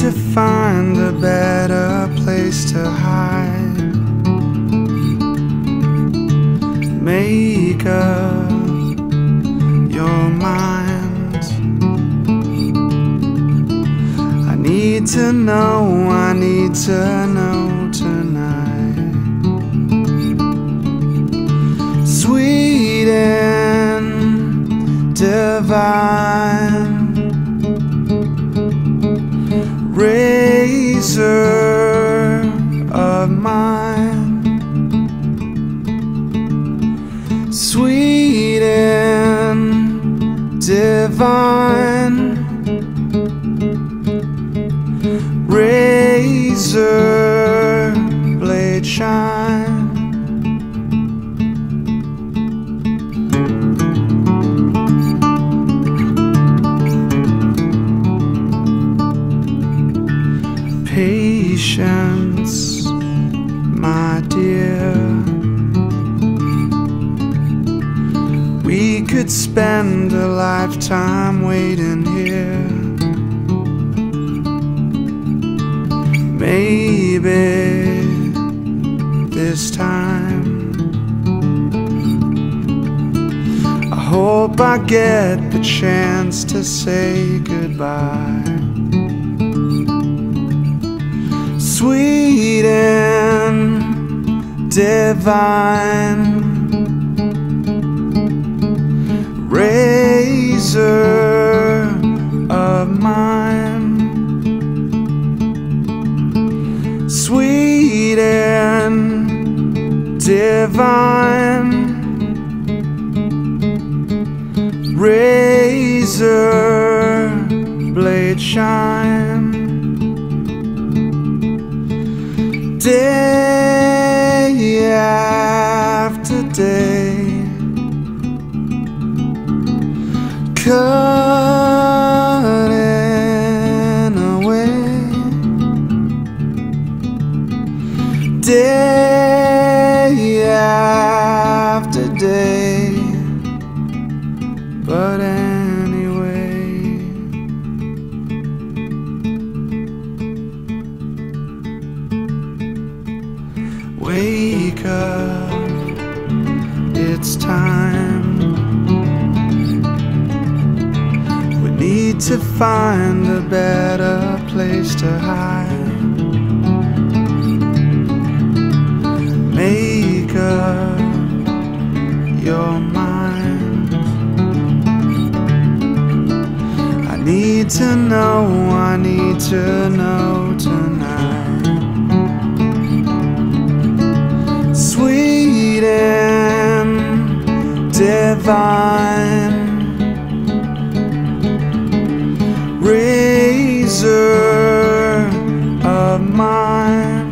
to find a better place to hide. Make up your mind. I need to know, I need to know tonight. Sweet and divine sweet and divine razor blade shine. Patience, my dear. Could spend a lifetime waiting here. Maybe this time. I hope I get the chance to say goodbye. Sweet and divine divine razor blade shine. Day after day, cutting but anyway. Wake up, it's time. We need to find a better place to hide. Make up your mind. Need to know, I need to know tonight. Sweet and divine. Razor of mine,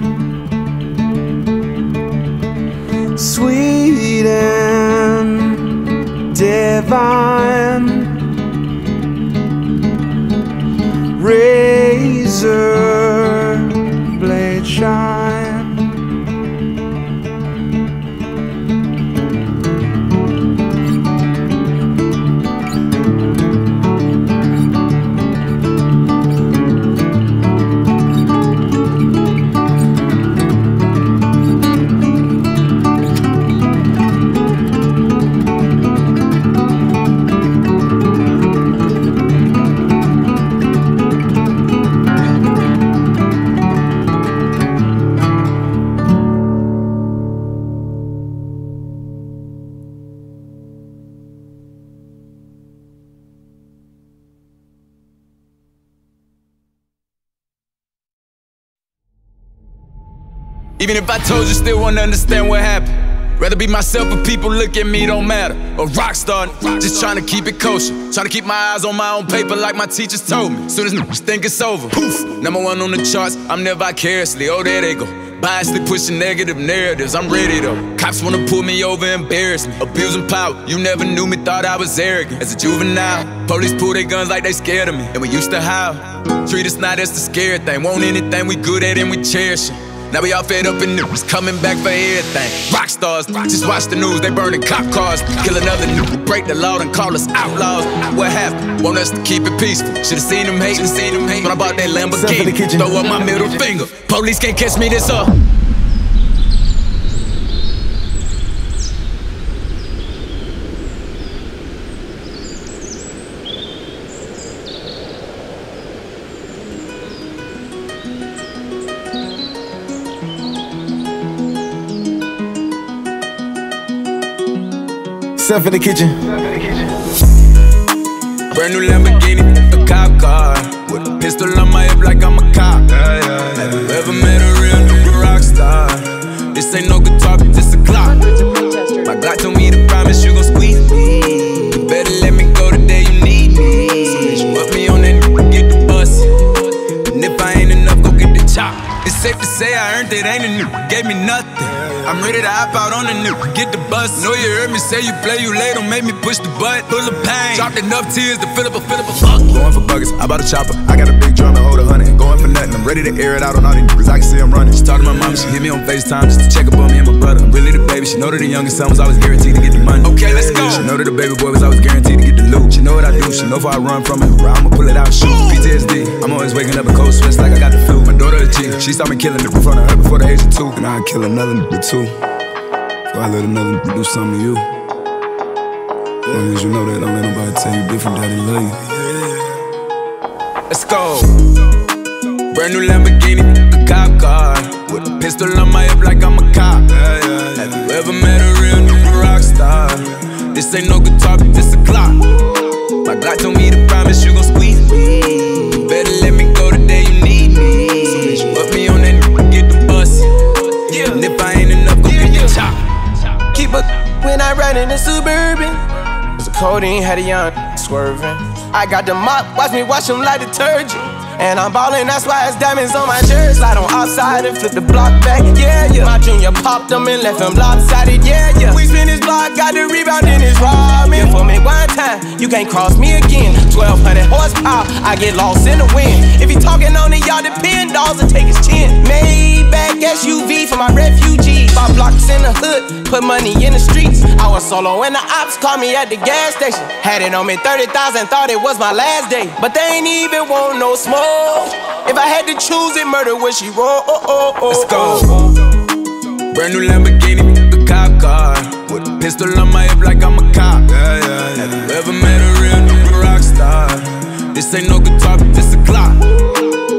sweet and divine Even if I told you, still wouldn't understand what happened. Rather be myself, but people look at me, don't matter. A rock star, just trying to keep it kosher. Trying to keep my eyes on my own paper like my teachers told me. Soon as niggas think it's over, poof, number one on the charts, I'm never vicariously. Oh, there they go. Biasly pushing negative narratives, I'm ready though. Cops wanna pull me over, embarrass me. Abusing power, you never knew me, thought I was arrogant. As a juvenile, police pull their guns like they scared of me. And we used to howl. Treat us not as the scared thing. Want anything we good at and we cherish it. Now we all fed up in news, coming back for everything. Rock stars, just watch the news, they burning cop cars. Kill another new, break the law and call us outlaws. What happened? Want us to keep it peaceful. Should've seen them hating, seen them hating. When I bought that Lamborghini, throw up my middle finger. Police can't catch me this up. Self in the kitchen. Brand new Lamborghini, a cop car. With a pistol on my hip like I'm a cop. Have you ever met a real nigga rock star? This ain't no guitar, but this a clock. My Glock told me to promise you say it, ain't a new, gave me nothing. I'm ready to hop out on the new, get the bus. Know you heard me say you play, you late, don't make me push the butt. Full of pain, dropped enough tears to fill up a fill up a fuck. Going for buggers, I bought a chopper. I got a big drum to hold a hundred. Going for nothing, I'm ready to air it out on all these niggas. I can see I'm running. She talked to my mom, she hit me on FaceTime just to check up on me and my brother. I'm really the baby, she know that the youngest son was always guaranteed to get the money. Okay, let's go. She know that the baby boy was always guaranteed to get the loot. She know what I do, she know if I run from it, I'ma pull it out and shoot. PTSD, I'm always waking up a cold sweats like I got the flu. My daughter a G, she saw me killing in front of her before the age of two. And I'd kill another nigga too. So I let another nigga do something to you. As long as you know that, don't let nobody tell you different, daddy love you. Let's go. Brand new Lamborghini, a cop car. With a pistol on my hip like I'm a cop. Have you ever met a real nigga rock star? This ain't no guitar, but this a clock. My Glock told me to promise you gon' squeeze me. Better let me go the day you need me. Put me on that get the bus. And if I ain't enough, go get the chop. Keep a when I ride in the suburban. Cause the codeine had a young swerving. I got the mop, watch me wash them like detergent. And I'm ballin', that's why it's diamonds on my jersey. Slide on outside and flip the block back, yeah, yeah. My junior popped them and left him lopsided, yeah, yeah. We spin his block, got the rebound in his robbing. For me one time, you can't cross me again. 1200 horsepower, I get lost in the wind. If he talking on it, y'all depend, dolls and take put money in the streets. I was solo and the ops called me at the gas station. Had it on me 30,000, thought it was my last day. But they ain't even want no smoke. If I had to choose it, murder would she roll? Oh, oh, oh, Let's go. oh. Brand new Lamborghini, a cop car. With a pistol on my hip like I'm a cop. Have you ever met a real nigga rock star? This ain't no guitar, but this a clock.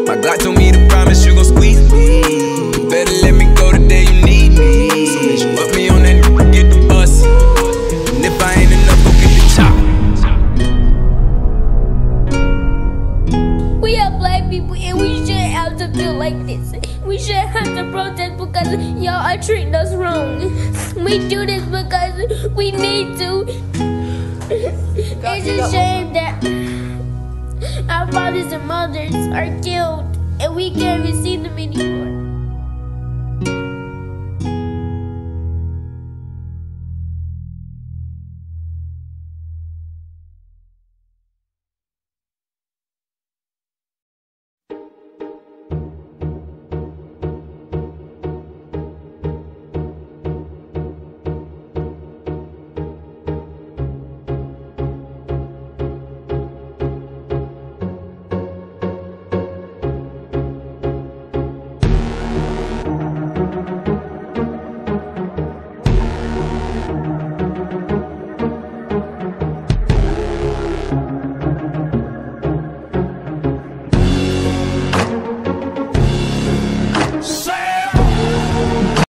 My Glock told me to promise you It's a shame that our fathers and mothers are killed and we can't even see them anymore.